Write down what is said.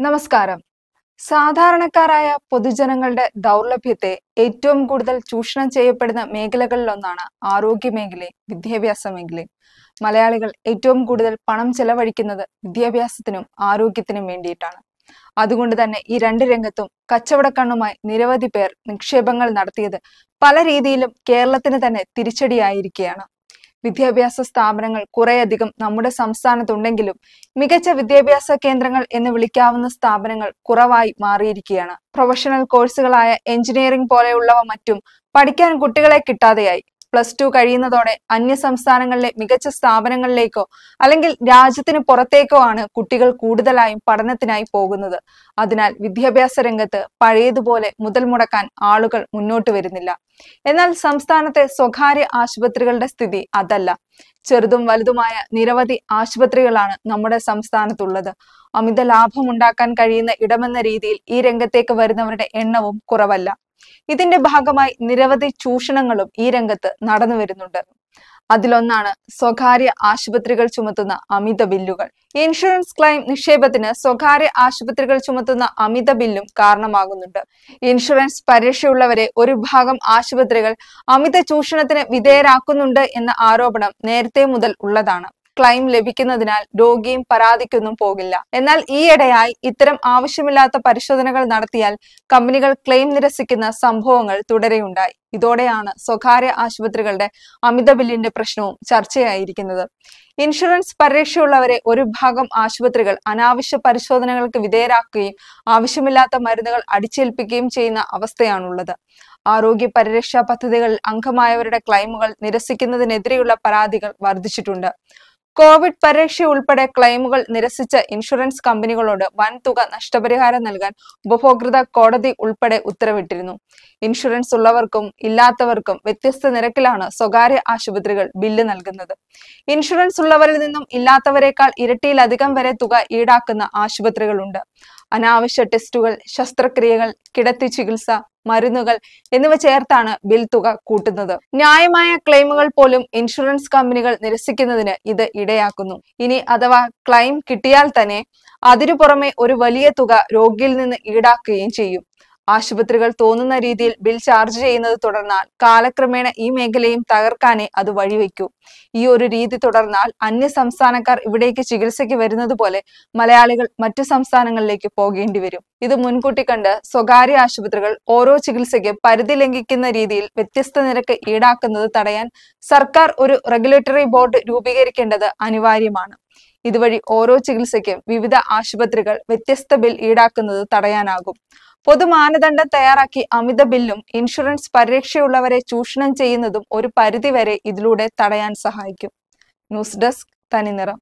നമസ്കാരം. സാധാരണക്കാരായ പൊതുജനങ്ങളുടെ ദൗർലഭ്യത്തെ ഏറ്റവും കൂടുതൽ ചൂഷണം ചെയ്യപ്പെടുന്ന മേഖലകളിലൊന്നാണ് ആരോഗ്യ മേഖലയും വിദ്യാഭ്യാസ മേഖലയും മലയാളികൾ ഏറ്റവും കൂടുതൽ പണം ചെലവഴിക്കുന്നത് വിദ്യാഭ്യാസത്തിനും ആരോഗ്യത്തിനും വേണ്ടിയിട്ടാണ്. അതുകൊണ്ട് തന്നെ ഈ രണ്ട് രംഗത്തും കച്ചവടക്കണ്ണുമായി നിരവധി പേർ നിക്ഷേപങ്ങൾ നടത്തിയത് പല രീതിയിലും കേരളത്തിന് തന്നെ തിരിച്ചടിയായിരിക്കുകയാണ്. വിദ്യാഭ്യാസ സ്ഥാപനങ്ങൾ കുറേയധികം നമ്മുടെ സംസ്ഥാനത്തുണ്ടെങ്കിലും മികച്ച വിദ്യാഭ്യാസ കേന്ദ്രങ്ങൾ എന്ന് വിളിക്കാവുന്ന സ്ഥാപനങ്ങൾ കുറവായി മാറിയിരിക്കുകയാണ്. പ്രൊഫഷണൽ കോഴ്സുകളായ എഞ്ചിനീയറിംഗ് പോലെയുള്ളവ മറ്റും പഠിക്കാൻ കുട്ടികളെ കിട്ടാതെയായി. പ്ലസ് ടു കഴിയുന്നതോടെ അന്യ സംസ്ഥാനങ്ങളിലെ മികച്ച സ്ഥാപനങ്ങളിലേക്കോ അല്ലെങ്കിൽ രാജ്യത്തിന് പുറത്തേക്കോ ആണ് കുട്ടികൾ കൂടുതലായും പഠനത്തിനായി പോകുന്നത്. അതിനാൽ വിദ്യാഭ്യാസ രംഗത്ത് പഴയതുപോലെ മുതൽ മുടക്കാൻ ആളുകൾ മുന്നോട്ട് വരുന്നില്ല. എന്നാൽ സംസ്ഥാനത്തെ സ്വകാര്യ ആശുപത്രികളുടെ സ്ഥിതി അതല്ല. ചെറുതും വലുതുമായ നിരവധി ആശുപത്രികളാണ് നമ്മുടെ സംസ്ഥാനത്തുള്ളത്. അമിത ലാഭം ഉണ്ടാക്കാൻ കഴിയുന്ന ഇടമെന്ന രീതിയിൽ ഈ രംഗത്തേക്ക് വരുന്നവരുടെ എണ്ണവും കുറവല്ല. ഇതിന്റെ ഭാഗമായി നിരവധി ചൂഷണങ്ങളും ഈ രംഗത്ത് നടന്നു വരുന്നുണ്ട്. അതിലൊന്നാണ് സ്വകാര്യ ആശുപത്രികൾ ചുമത്തുന്ന അമിത ബില്ലുകൾ. ഇൻഷുറൻസ് ക്ലെയിം നിക്ഷേപത്തിന് സ്വകാര്യ ആശുപത്രികൾ ചുമത്തുന്ന അമിത ബില്ലും കാരണമാകുന്നുണ്ട്. ഇൻഷുറൻസ് പരീക്ഷയുള്ളവരെ ഒരു ഭാഗം ആശുപത്രികൾ അമിത ചൂഷണത്തിന് വിധേയരാക്കുന്നുണ്ട് എന്ന ആരോപണം നേരത്തെ മുതൽ ഉള്ളതാണ്. ക്ലെയിം ലഭിക്കുന്നതിനാൽ രോഗിയും പരാതിക്കൊന്നും പോകില്ല. എന്നാൽ ഈയിടെയായി ഇത്തരം ആവശ്യമില്ലാത്ത പരിശോധനകൾ നടത്തിയാൽ കമ്പനികൾ ക്ലെയിം നിരസിക്കുന്ന സംഭവങ്ങൾ തുടരെയുണ്ടായി. ഇതോടെയാണ് സ്വകാര്യ ആശുപത്രികളുടെ അമിത ബില്ലിന്റെ പ്രശ്നവും ചർച്ചയായിരിക്കുന്നത്. ഇൻഷുറൻസ് പരീക്ഷയുള്ളവരെ ഒരു ഭാഗം ആശുപത്രികൾ അനാവശ്യ പരിശോധനകൾക്ക് വിധേയരാക്കുകയും ആവശ്യമില്ലാത്ത മരുന്നുകൾ അടിച്ചേൽപ്പിക്കുകയും ചെയ്യുന്ന അവസ്ഥയാണുള്ളത്. ആരോഗ്യ പരിരക്ഷാ പദ്ധതികളിൽ അംഗമായവരുടെ ക്ലെയിമുകൾ നിരസിക്കുന്നതിനെതിരെയുള്ള പരാതികൾ വർദ്ധിച്ചിട്ടുണ്ട്. കോവിഡ് പരീക്ഷ ഉൾപ്പെടെ ക്ലെയിമുകൾ നിരസിച്ച ഇൻഷുറൻസ് കമ്പനികളോട് വൻതുക നഷ്ടപരിഹാരം നൽകാൻ ഉപഭോക്തൃ കോടതി ഉൾപ്പെടെ ഉത്തരവിട്ടിരുന്നു. ഇൻഷുറൻസ് ഉള്ളവർക്കും ഇല്ലാത്തവർക്കും വ്യത്യസ്ത നിരക്കിലാണ് സ്വകാര്യ ആശുപത്രികൾ ബില്ല് നൽകുന്നത്. ഇൻഷുറൻസ് ഉള്ളവരിൽ നിന്നും ഇല്ലാത്തവരെക്കാൾ ഇരട്ടിയിലധികം വരെ തുക ഈടാക്കുന്ന ആശുപത്രികളുണ്ട്. അനാവശ്യ ടെസ്റ്റുകൾ ശസ്ത്രക്രിയകൾ കിടത്തി ചികിത്സ മരുന്നുകൾ എന്നിവ ചേർത്താണ് ബിൽ തുക കൂട്ടുന്നത്. ന്യായമായ ക്ലെയിമുകൾ പോലും ഇൻഷുറൻസ് കമ്പനികൾ നിരസിക്കുന്നതിന് ഇത് ഇടയാക്കുന്നു. ഇനി അഥവാ ക്ലെയിം കിട്ടിയാൽ തന്നെ അതിനു പുറമെ ഒരു വലിയ തുക രോഗിയിൽ നിന്ന് ഈടാക്കുകയും ചെയ്യും. ആശുപത്രികൾ തോന്നുന്ന രീതിയിൽ ബിൽ ചാർജ് ചെയ്യുന്നത് തുടർന്നാൽ കാലക്രമേണ ഈ മേഖലയും തകർക്കാനേ അത് വഴിവെക്കൂ ഈ ഒരു രീതി തുടർന്നാൽ അന്യ സംസ്ഥാനക്കാർ ഇവിടേക്ക് ചികിത്സയ്ക്ക് വരുന്നത് പോലെ മലയാളികൾ മറ്റു സംസ്ഥാനങ്ങളിലേക്ക് പോകേണ്ടി വരും. ഇത് മുൻകൂട്ടി കണ്ട് സ്വകാര്യ ആശുപത്രികൾ ഓരോ ചികിത്സയ്ക്ക് പരിധി ലംഘിക്കുന്ന രീതിയിൽ വ്യത്യസ്ത നിരക്ക് ഈടാക്കുന്നത് തടയാൻ സർക്കാർ ഒരു റെഗുലേറ്ററി ബോർഡ് രൂപീകരിക്കേണ്ടത് അനിവാര്യമാണ്. ഇതുവഴി ഓരോ ചികിത്സയ്ക്കും വിവിധ ആശുപത്രികൾ വ്യത്യസ്ത ബിൽ ഈടാക്കുന്നത് തടയാനാകും. പൊതുമാനദണ്ഡം തയ്യാറാക്കി അമിത ബില്ലും ഇൻഷുറൻസ് പരിരക്ഷയുള്ളവരെ ചൂഷണം ചെയ്യുന്നതും ഒരു പരിധിവരെ ഇതിലൂടെ തടയാൻ സഹായിക്കും. News desk Thaniniram.